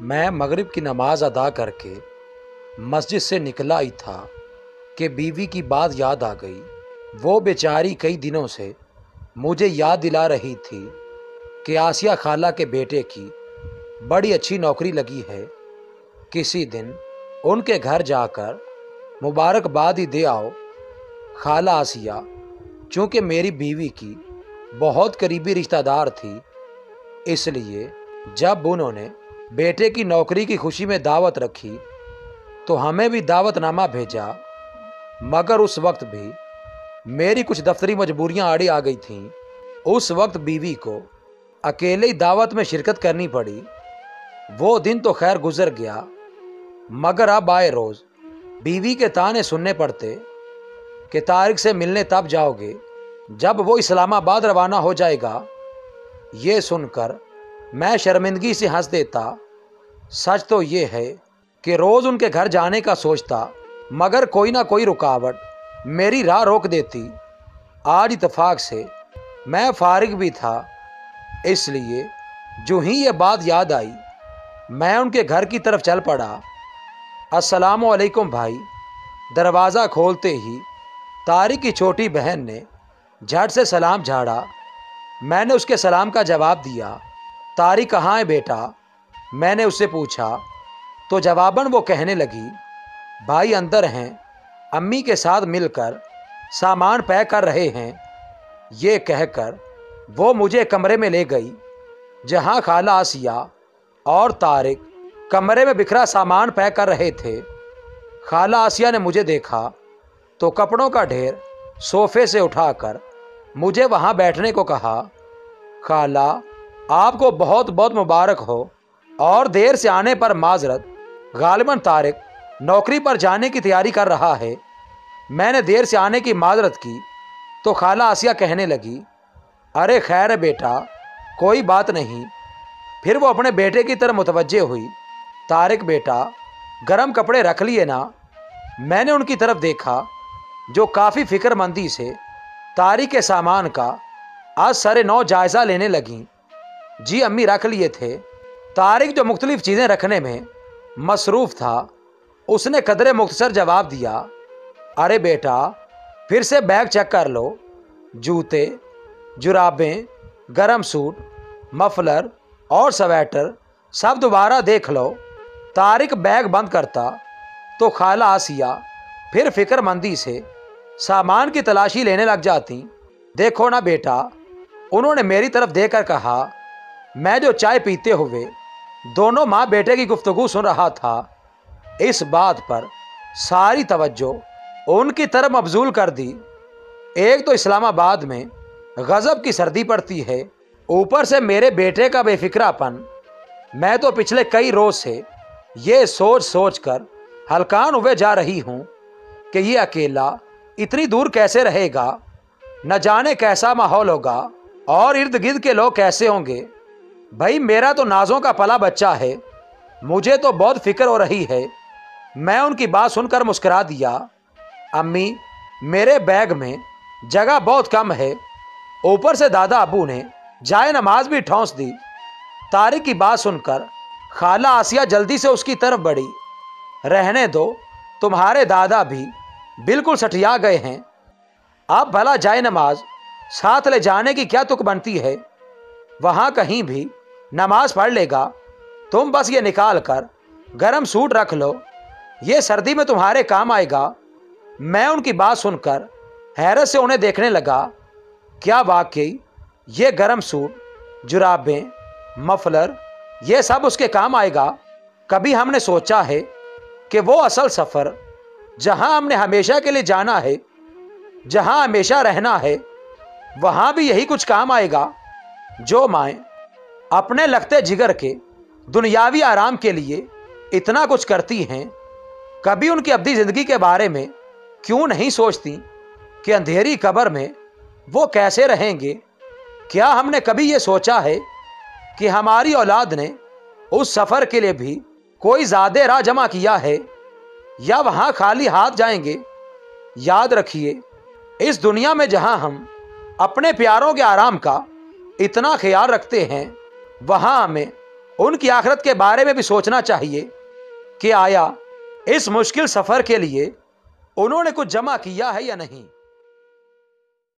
मैं मगरिब की नमाज़ अदा करके मस्जिद से निकला ही था कि बीवी की बात याद आ गई। वो बेचारी कई दिनों से मुझे याद दिला रही थी कि आसिया खाला के बेटे की बड़ी अच्छी नौकरी लगी है। किसी दिन उनके घर जाकर मुबारकबाद ही दे आओ, खाला आसिया। चूँकि मेरी बीवी की बहुत करीबी रिश्तेदार थी, इसलिए जब उन्होंने बेटे की नौकरी की खुशी में दावत रखी तो हमें भी दावतनामा भेजा। मगर उस वक्त भी मेरी कुछ दफ्तरी मजबूरियाँ आड़ी आ गई थीं। उस वक्त बीवी को अकेले ही दावत में शिरकत करनी पड़ी। वो दिन तो खैर गुजर गया, मगर अब आए रोज़ बीवी के ताने सुनने पड़ते कि तारिक से मिलने तब जाओगे, जब वो इस्लामाबाद रवाना हो जाएगा। ये सुनकर मैं शर्मिंदगी से हंस देता। सच तो ये है कि रोज़ उनके घर जाने का सोचता, मगर कोई ना कोई रुकावट मेरी राह रोक देती। आज इतफाक से मैं फारिग भी था, इसलिए जो ही ये बात याद आई, मैं उनके घर की तरफ़ चल पड़ा। असलकुम भाई, दरवाज़ा खोलते ही तारिक की छोटी बहन ने झट से सलाम झाड़ा। मैंने उसके सलाम का जवाब दिया। तारी कहाँ है बेटा? मैंने उससे पूछा। तो जवाबन वो कहने लगी, भाई अंदर हैं, अम्मी के साथ मिलकर सामान पैक कर रहे हैं। ये कहकर वो मुझे कमरे में ले गई, जहाँ खाला आसिया और तारिक कमरे में बिखरा सामान पैक कर रहे थे। खाला आसिया ने मुझे देखा तो कपड़ों का ढेर सोफे से उठाकर मुझे वहाँ बैठने को कहा, खाला आपको बहुत बहुत मुबारक हो और देर से आने पर माजरत, गालिबन तारिक, नौकरी पर जाने की तैयारी कर रहा है। मैंने देर से आने की माजरत की तो खाला आसिया कहने लगी, अरे खैर बेटा, कोई बात नहीं। फिर वो अपने बेटे की तरफ़ मुतवजह हुई। तारिक बेटा, गरम कपड़े रख लिए ना? मैंने उनकी तरफ़ देखा, जो काफ़ी फिक्रमंदी से तारी के सामान का आज सारे नौ जायज़ा लेने लगी। जी अम्मी, रख लिए थे। तारिक जो मुख्तलिफ़ चीज़ें रखने में मसरूफ़ था, उसने कदरे मुख्तसर जवाब दिया, अरे बेटा, फिर से बैग चेक कर लो। जूते, जुराबें, गरम सूट, मफलर और स्वेटर सब दोबारा देख लो। तारिक बैग बंद करता तो खाला आसिया फिर फिक्रमंदी से सामान की तलाशी लेने लग जाती। देखो ना बेटा, उन्होंने मेरी तरफ़ देखकर कहा मैं जो चाय पीते हुए दोनों माँ बेटे की गुफ्तगु सुन रहा था, इस बात पर सारी तवज्जो उनकी तरफ़ मबजूल कर दी। एक तो इस्लामाबाद में गज़ब की सर्दी पड़ती है, ऊपर से मेरे बेटे का बेफिक्रापन। मैं तो पिछले कई रोज़ से ये सोच सोच कर हलकान हुए जा रही हूँ कि ये अकेला इतनी दूर कैसे रहेगा, न जाने कैसा माहौल होगा और इर्द गिर्द के लोग कैसे होंगे। भाई, मेरा तो नाजों का पला बच्चा है। मुझे तो बहुत फ़िक्र हो रही है। मैं उनकी बात सुनकर मुस्करा दिया। अम्मी, मेरे बैग में जगह बहुत कम है। ऊपर से दादा अबू ने जाए नमाज़ भी ठौंस दी। तारिक की बात सुनकर खाला आसिया जल्दी से उसकी तरफ़ बढ़ी। रहने दो, तुम्हारे दादा भी बिल्कुल सठिया गए हैं। आप भला जाए नमाज़, साथ ले जाने की क्या तुक बनती है? वहाँ कहीं भी नमाज़ पढ़ लेगा, तुम बस ये निकाल कर गर्म सूट रख लो। ये सर्दी में तुम्हारे काम आएगा। मैं उनकी बात सुनकर हैरत से उन्हें देखने लगा, क्या वाकई ये गर्म सूट, जुराबें, मफलर, ये सब उसके काम आएगा? कभी हमने सोचा है कि वो असल सफ़र, जहाँ हमने हमेशा के लिए जाना है, जहाँ हमेशा रहना है, वहाँ भी यही कुछ काम आएगा? जो माए अपने लगते जिगर के दुनियावी आराम के लिए इतना कुछ करती हैं, कभी उनकी अवधि ज़िंदगी के बारे में क्यों नहीं सोचती कि अंधेरी कब्र में वो कैसे रहेंगे? क्या हमने कभी ये सोचा है कि हमारी औलाद ने उस सफ़र के लिए भी कोई ज़्यादा राह जमा किया है? या वहाँ खाली हाथ जाएँगे? याद रखिए, इस दुनिया में जहाँ हम अपने प्यारों के आराम का इतना ख्याल रखते हैं वहाँ हमें उनकी आखिरत के बारे में भी सोचना चाहिए कि आया इस मुश्किल सफ़र के लिए उन्होंने कुछ जमा किया है या नहीं।